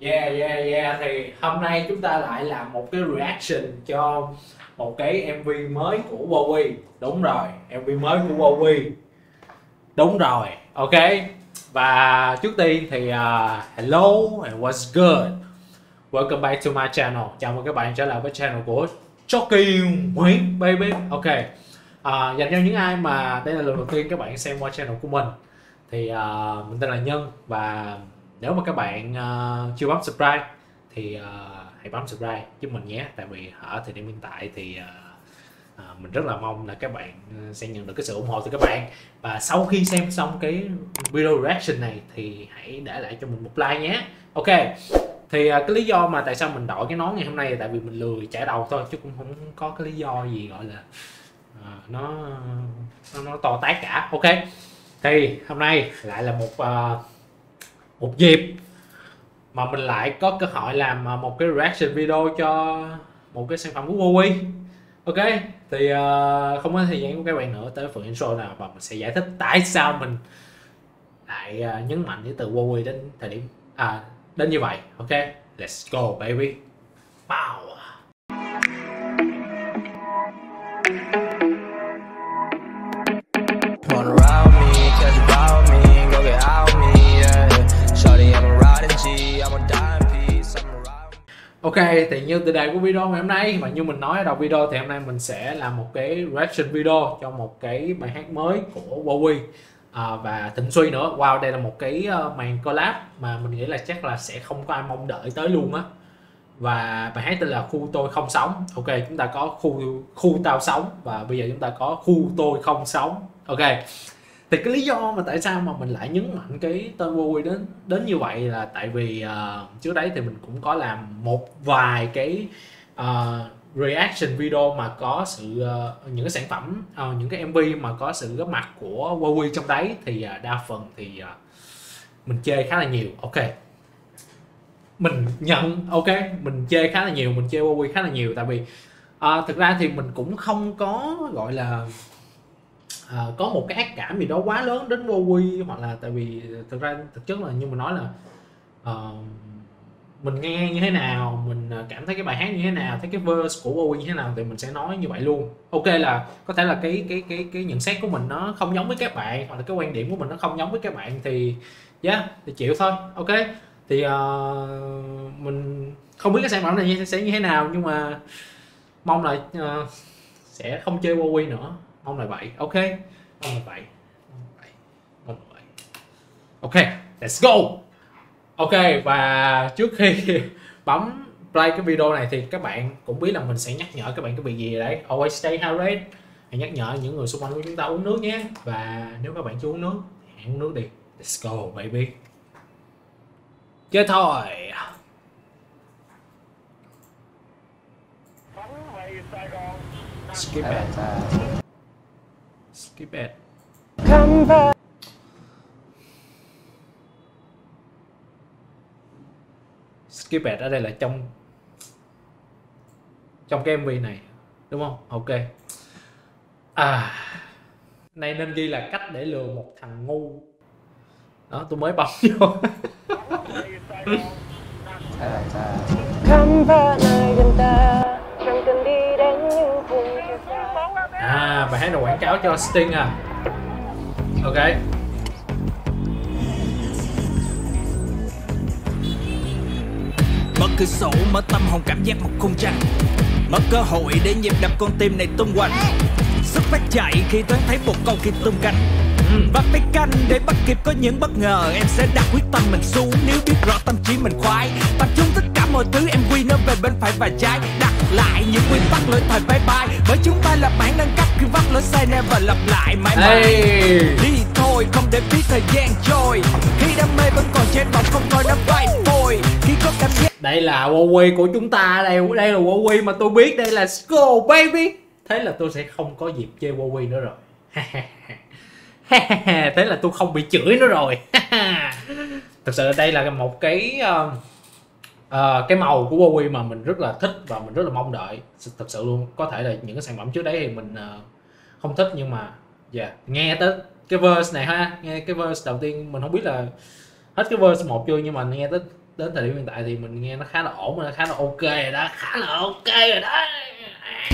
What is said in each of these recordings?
Yeah yeah yeah. Thì hôm nay chúng ta lại làm một cái reaction cho một cái MV mới của Bowie Đúng rồi, MV mới của Bowie Đúng rồi, ok. Và trước tiên thì uh, hello and what's good? Welcome back to my channel. Chào mừng các bạn trở lại với channel của Chucky Nguyễn baby. Ok. À, Dành cho những ai mà đây là lần đầu tiên các bạn xem qua channel của mình Thì uh, mình tên là Nhân và nếu mà các bạn uh, chưa bấm subscribe thì uh, hãy bấm subscribe giúp mình nhé. Tại vì ở thời điểm hiện tại thì uh, uh, mình rất là mong là các bạn sẽ nhận được cái sự ủng hộ từ các bạn. Và sau khi xem xong cái video reaction này thì hãy để lại cho mình một like nhé. Ok thì uh, cái lý do mà tại sao mình đổi cái nón ngày hôm nay là tại vì mình lười chải đầu thôi chứ cũng không có cái lý do gì gọi là uh, nó nó, nó to tát cả. Ok thì hôm nay lại là một uh, một dịp mà mình lại có cơ hội làm à, một cái reaction video cho một cái sản phẩm của Huawei. Ok thì uh, không có thời gian của các bạn nữa tới phần intro nào và mình sẽ giải thích tại sao mình lại uh, nhấn mạnh cái từ Huawei đến thời điểm à đến như vậy. Ok let's go baby. Power. Ok thì như từ đề của video ngày hôm nay và như mình nói ở đầu video thì hôm nay mình sẽ làm một cái reaction video cho một cái bài hát mới của Bowie à, và Thịnh Suy nữa. Wow đây là một cái ờ, màn collab mà mình nghĩ là chắc là sẽ không có ai mong đợi tới luôn á. Và bài hát tên là Khu tôi không sống. Ok chúng ta có khu khu tao sống và bây giờ chúng ta có khu tôi không sống. Ok thì cái lý do mà tại sao mà mình lại nhấn mạnh cái tên Huawei đến đến như vậy là tại vì uh, trước đấy thì mình cũng có làm một vài cái uh, reaction video mà có sự uh, những cái sản phẩm uh, những cái MV mà có sự góp mặt của Huawei trong đấy thì uh, đa phần thì uh, mình chơi khá là nhiều. Ok. Mình nhận ok mình chơi khá là nhiều mình chơi Huawei khá là nhiều tại vì uh, thực ra thì mình cũng không có gọi là Ờ, có một cái ác cảm gì đó quá lớn đến Bowie hoặc là tại vì thực ra thực chất là như mình nói là uh, mình nghe như thế nào mình ờ, cảm thấy cái bài hát như thế nào thấy cái verse của Bowie như thế nào thì mình sẽ nói như vậy luôn. Ok là có thể là cái cái cái cái nhận xét của mình nó không giống với các bạn hoặc là cái quan điểm của mình nó không giống với các bạn thì yeah thì chịu thôi ok? Thì uh, mình không biết cái sản phẩm này sẽ như thế nào nhưng mà mong là uh, sẽ không chơi Bowie nữa mong là vậy ok. Mong là vậy mong là vậy mong là vậy ok, let's go. Ok, và trước khi bấm play cái video này thì các bạn cũng biết là mình sẽ nhắc nhở các bạn cái việc gì đấy. Always stay hydrated. Hãy nhắc nhở những người xung quanh của chúng ta uống nước nhé. Và nếu các bạn chưa uống nước, hãy uống nước đi. Let's go, baby. Chơi thôi. Skip it skip it skip ad ở đây là trong trong cái MV này, đúng không? Ok. À này nên ghi là cách để lừa một thằng ngu. Đó, tôi mới bấm vô. Khám phá à bài hát là quảng cáo cho Sting à. Ok. Mở cửa sổ, mở tâm hồn cảm giác một không gian. Mở cơ hội để nhịp đập con tim này tung hoành. Sức phát chạy khi thoáng thấy một con kim tung cánh. Và phải canh để bắt kịp có những bất ngờ. Em sẽ đặt quyết tâm mình xuống. Nếu biết rõ tâm trí mình khoái Tập trung tất mọi thứ em quy nó về bên phải và trái. Đặt lại những nguyên tắc lỗi thời bye bye. Bởi chúng ta là bản nâng cấp khi vắt lỗi sai never lặp lại mãi mãi. Hey. Đi thôi không để phí thời gian trôi. Khi đam mê vẫn còn trên bóng không coi nó bay phôi. Khi có cảm giác đây là Huawei của chúng ta đây đây là Huawei mà tôi biết đây là Go baby. Thế là tôi sẽ không có dịp chơi Huawei nữa rồi. Thế là tôi không bị chửi nữa rồi. Thật sự đây là một cái uh, uh, cái màu của Huawei mà mình rất là thích và mình rất là mong đợi thật sự luôn. Có thể là những cái sản phẩm trước đấy thì mình uh, không thích nhưng mà yeah, nghe tới cái verse này ha nghe cái verse đầu tiên mình không biết là hết cái verse một chưa nhưng mà nghe tới đến thời điểm hiện tại thì mình nghe nó khá là ổn nó khá là ok rồi đó khá là ok rồi đó.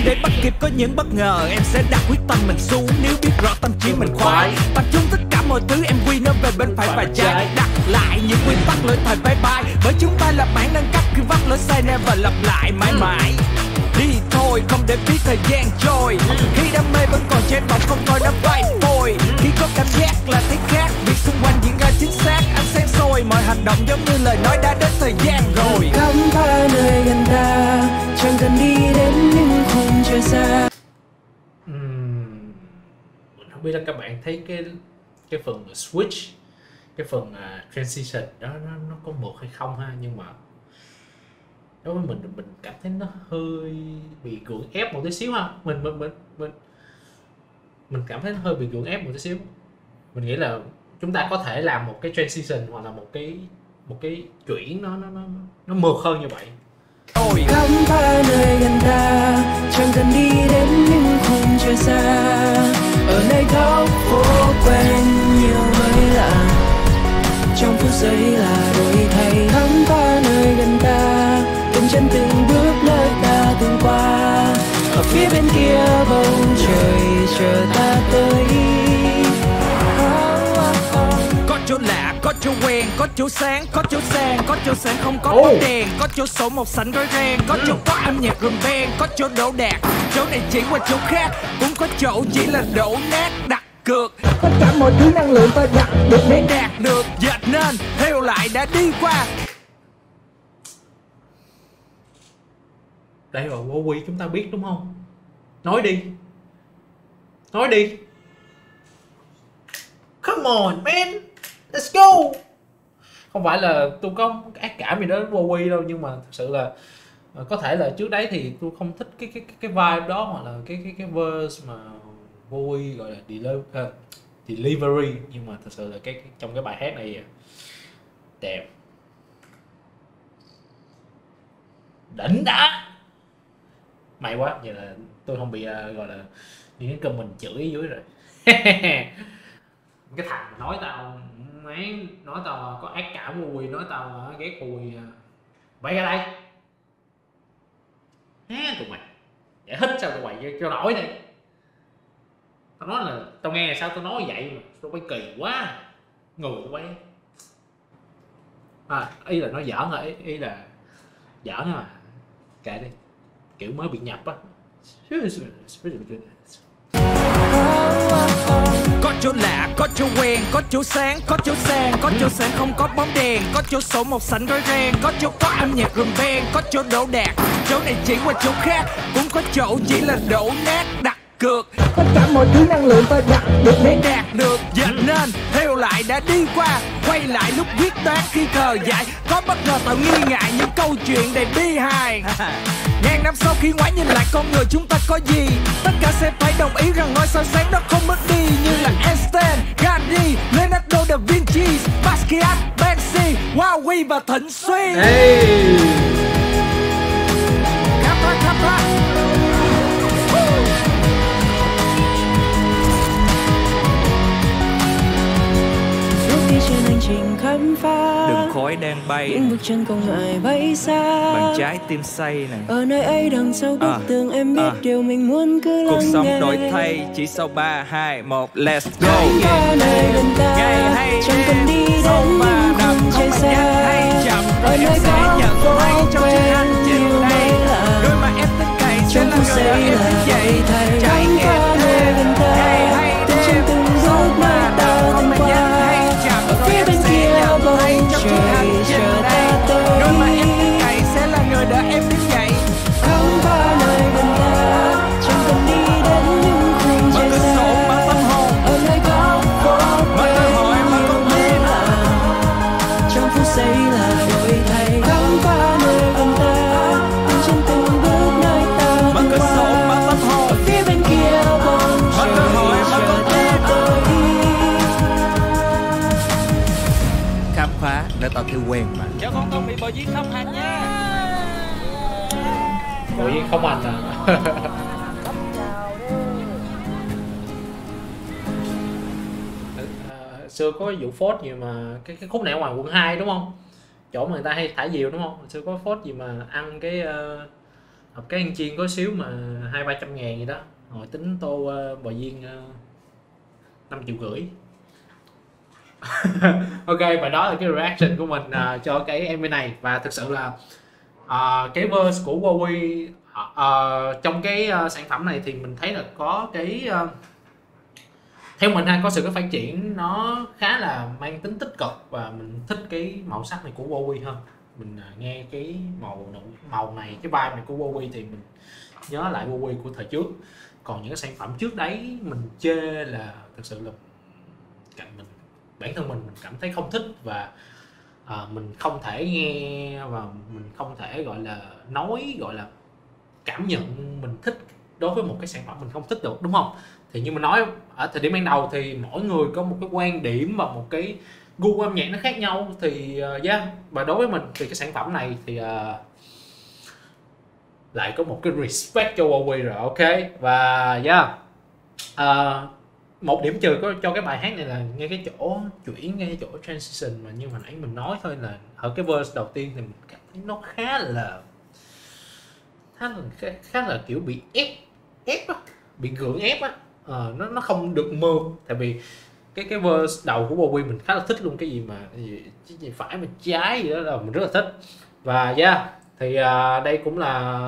Để bắt kịp có những bất ngờ Em sẽ đặt quyết tâm mình xuống. Nếu biết rõ tâm trí mình khoái Tập trung tất cả mọi thứ em quy nó về bên phải và trái. Đặt lại những nguyên tắc lỗi thời bye bye. Bởi chúng ta là bản nâng cấp khi vắt lỗi sai never lặp lại mãi mãi. Đi thôi không để phí thời gian trôi. Khi đam mê vẫn còn trên bóng không coi nó bay phôi Khi có cảm giác là thấy khác Việc xung quanh diễn ra chính xác Anh sáng soi mọi hành động giống như lời nói đã đến thời gian rồi. Khám phá nơi gần ta chẳng cần đi đến những khung trời xa. Mình không biết là các bạn thấy cái cái phần switch cái phần uh, transition đó nó, nó có một hay không ha nhưng mà đối với mình mình cảm thấy nó hơi bị gượng ép một tí xíu ha. Mình mình mình mình mình cảm thấy nó hơi bị gượng ép một tí xíu. Mình nghĩ là chúng ta có thể làm một cái transition hoặc là một cái một cái chuyển nó nó nó nó mượt hơn như vậy. Ôi. Khám phá nơi gần ta chẳng cần đi đến những khung trời xa. Ở nơi góc phố quen giây là đổi thay. Khám phá nơi gần ta từng chân từng bước nơi ta từng qua. Ở phía bên kia bầu trời chờ ta tới. Có chỗ lạ, có chỗ quen, có chỗ sáng, có chỗ sang, có chỗ sáng không có bóng đèn, có chỗ sổ một sảnh rối ren, có chỗ có âm nhạc rùm beng, có chỗ đổ đạt, chỗ này chỉ qua chỗ khác, cũng có chỗ chỉ là đổ nát cược. Tất cả mọi thứ năng lượng ta đặt được để đạt được. Dệt nên theo lại đã đi qua. Đây là Huawei chúng ta biết đúng không? Nói đi. Nói đi. Come on man. Let's go. Không phải là tôi có ác cảm gì đến Huawei đâu nhưng mà thật sự là ờ, có thể là trước đấy thì tôi không thích cái cái cái, cái vibe đó hoặc là cái cái cái verse mà vui gọi là deliver, uh, ờ, delivery. Nhưng mà thật sự là cái, trong cái bài hát này đẹp. Đỉnh đã. May quá vậy là tôi không bị uh, gọi là những cái mình chửi dưới rồi. Cái thằng nói tao mấy nói tao có ác cảm mùi nói tao ờ, ghét mùi ờ. vậy ra đây? Hé tụi mày. Giải thích sao tụi mày cho, cho nổi đi tao nói là tao nghe là sao tao nói vậy mà tao quay kỳ quá người quay. À, ý là nói giỡn hả ý, ý là giỡn mà. Kệ đi kiểu mới bị nhập á. Có chỗ lạ, có chỗ quen, có chỗ sáng, có chỗ sang, có chỗ sáng không có bóng đèn, có chỗ sổ một sảnh rối ren, có chỗ có âm nhạc rùm beng, có chỗ đổ đạc chỗ này chỉ qua chỗ khác, cũng có chỗ chỉ là đổ nát cược tất cả mọi thứ năng lượng ta đặt được để đạt được. Dệt nên theo lại đã đi qua quay lại lúc quyết toán khi cờ dại có bất ngờ tạo nghi ngại những câu chuyện đầy bi hài. Ngàn năm sau khi ngoái nhìn lại con người chúng ta có gì? Tất cả sẽ phải đồng ý rằng ngôi sao sáng đó không mất đi. Như là Einstein, Gandhi, Leonardo da Vinci, Basquiat, Banksy, Huawei và Thịnh Suy. Khám trình khám phá. Đường khói đang bay những bước chân không ngại bay xa. Bằng trái tim say này. Ở nơi ấy đằng sau bức À, tường em biết à. điều mình muốn cứ lắng cuộc nghe. sống đổi thay chỉ sau 3, 2, 1, let's go. Khám phá nơi gần ta Ngày hay chẳng cần đi đến những không xa. hay chậm ở nơi có phố trong quen nhiều mới lạ. Đôi mà em thích cày sẽ là người em thức dậy. trải nghiệm anh nhận bầu trong trời theo quen mà. Cho con không bị bỏ giết không hành nha. Ủa gì không anh à? Ờ, xưa có vụ phốt gì mà cái cái khúc này ở ngoài quận 2 đúng không? Chỗ mà người ta hay thả diều đúng không? Xưa có phốt gì mà ăn cái uh, cái ăn chiên có xíu mà hai ba trăm ngàn gì đó. Rồi tính tô uh, bò viên năm triệu rưỡi ok và đó là cái reaction của mình uh, cho cái MV này. Và thực sự là uh, cái verse của Huawei uh, trong cái uh, sản phẩm này thì mình thấy là có cái uh, theo mình ha có sự cái phát triển nó khá là mang tính tích cực và mình thích cái màu sắc này của Huawei hơn. Mình uh, nghe cái màu màu này cái vibe này của Huawei thì mình nhớ lại Huawei của thời trước. Còn những cái sản phẩm trước đấy mình chê là thực sự là cạnh mình bản thân mình mình cảm thấy không thích và à, mình không thể nghe và mình không thể gọi là nói gọi là cảm nhận mình thích đối với một cái sản phẩm mình không thích được đúng không? Thì như mình nói ở thời điểm ban đầu thì mỗi người có một cái quan điểm và một cái gu âm nhạc nó khác nhau thì uh, yeah và đối với mình thì cái sản phẩm này thì uh, lại có một cái respect cho Huawei rồi ok? Và yeah uh, một điểm trừ có cho cái bài hát này là ngay cái chỗ chuyển ngay cái chỗ transition mà như mà nãy mình nói thôi là ở cái verse đầu tiên thì mình cảm thấy nó khá là khá là khá, khá là kiểu bị ép ép á bị gượng ép á. À, nó nó không được mượt tại vì cái cái verse đầu của Bowie mình khá là thích luôn cái gì mà gì, cái gì phải mà trái gì đó là mình rất là thích. Và yeah thì uh, đây cũng là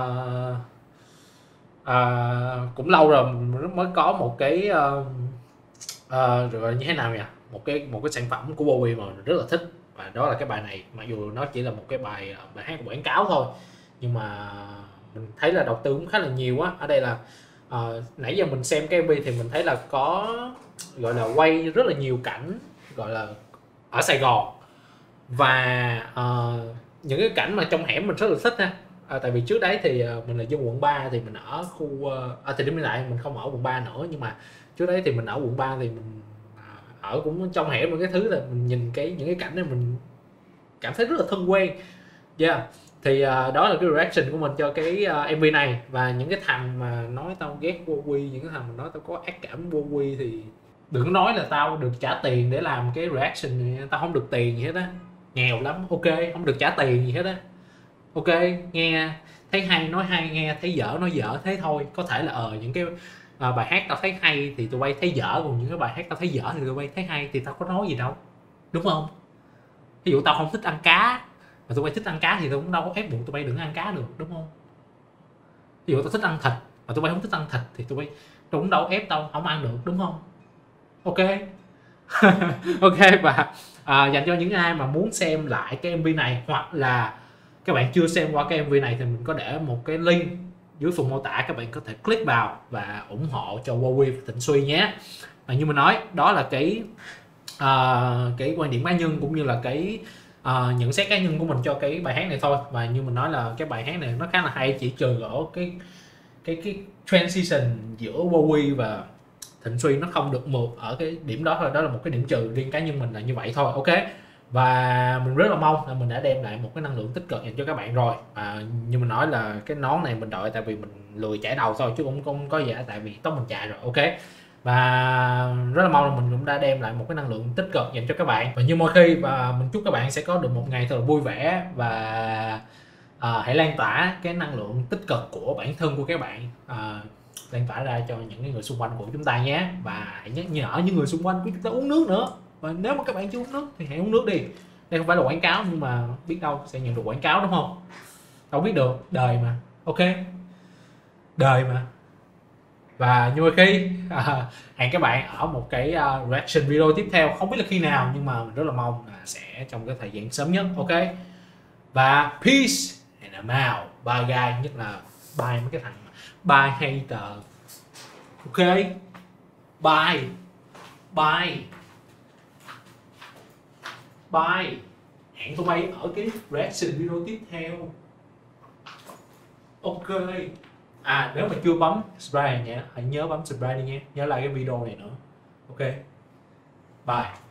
uh, cũng lâu rồi mới có một cái uh, à, rồi như thế nào nhỉ? Một cái một cái sản phẩm của Bowie mà mình rất là thích. Và đó là cái bài này mặc dù nó chỉ là một cái bài ờ, bài hát quảng cáo thôi nhưng mà mình thấy là đầu tư cũng khá là nhiều á. Ở đây là à, nãy giờ mình xem cái MV thì mình thấy là có gọi là quay rất là nhiều cảnh gọi là ở Sài Gòn. Và uh, những cái cảnh mà trong hẻm mình rất là thích ha à, tại vì trước đấy thì ờ, mình là dân quận 3 thì mình ở khu ờ, à, thì điểm lại mình không ở quận 3 nữa nhưng mà trước đấy thì mình ở quận 3 thì mình à, ở cũng trong hẻm một cái thứ là mình nhìn cái những cái cảnh này mình cảm thấy rất là thân quen. Yeah thì uh, đó là cái reaction của mình cho cái uh, MV này. Và những cái thằng mà nói tao ghét vô quy những cái thằng mà nói tao có ác cảm vô quy thì đừng nói là tao được trả tiền để làm cái reaction này tao không được tiền gì hết á. Nghèo lắm ok không được trả tiền gì hết á ok nghe thấy hay nói hay nghe thấy dở nói dở thế thôi. Có thể là ờ những cái à, bài hát tao thấy hay thì tụi bay thấy dở còn những cái bài hát tao thấy dở thì tụi bay thấy hay thì tao có nói gì đâu. Đúng không? Ví dụ tao không thích ăn cá mà tụi bay thích ăn cá thì tao cũng đâu có ép buộc tụi bay đừng ăn cá được đúng không? Ví dụ tao thích ăn thịt mà tụi bay không thích ăn thịt thì tụi bay tụi cũng đâu ép tao không ăn được đúng không? Ok. Ok và à, dành cho những ai mà muốn xem lại cái mv này hoặc là các bạn chưa xem qua cái mv này thì mình có để một cái link dưới phần mô tả các bạn có thể click vào và ủng hộ cho Huawei và Thịnh Suy nhé. Và như mình nói đó là cái uh, cái quan điểm cá nhân cũng như là cái uh, nhận xét cá nhân của mình cho cái bài hát này thôi. Và như mình nói là cái bài hát này nó khá là hay chỉ trừ ở cái cái cái transition giữa Huawei và Thịnh Suy nó không được mượt ở cái điểm đó thôi. Đó là một cái điểm trừ riêng cá nhân mình là như vậy thôi ok? Và mình rất là mong là mình đã đem lại một cái năng lượng tích cực dành cho các bạn rồi. Và như mình nói là cái nón này mình đợi tại vì mình lười chải đầu thôi chứ cũng không có gì tại vì tóc mình chạy rồi ok? Và rất là mong là mình cũng đã đem lại một cái năng lượng tích cực dành cho các bạn. Và như mọi khi và mình chúc các bạn sẽ có được một ngày thật là vui vẻ và à, hãy lan tỏa cái năng lượng tích cực của bản thân của các bạn. À, lan tỏa ra cho những người xung quanh của chúng ta nhé. Và hãy nhắc nhở những người xung quanh của chúng ta uống nước nữa và nếu mà các bạn chưa uống nước thì hãy uống nước đi. Đây không phải là quảng cáo nhưng mà biết đâu sẽ nhận được quảng cáo đúng không? Đâu biết được. Đời mà. Ok. Đời mà. Và như khi à, hẹn các bạn ở một cái uh, reaction video tiếp theo. Không biết là khi nào nhưng mà mình rất là mong là sẽ trong cái thời gian sớm nhất. Ok. Và peace and I'm out. Bye guys. Nhất là bye mấy cái thằng bye hater. Ok. Bye. Bye bye. Hẹn tụi bay ở cái reaction video tiếp theo. Ok. À nếu mà chưa bấm subscribe nhé hãy nhớ bấm subscribe đi nhé nhớ like cái video này nữa. Ok. Bye.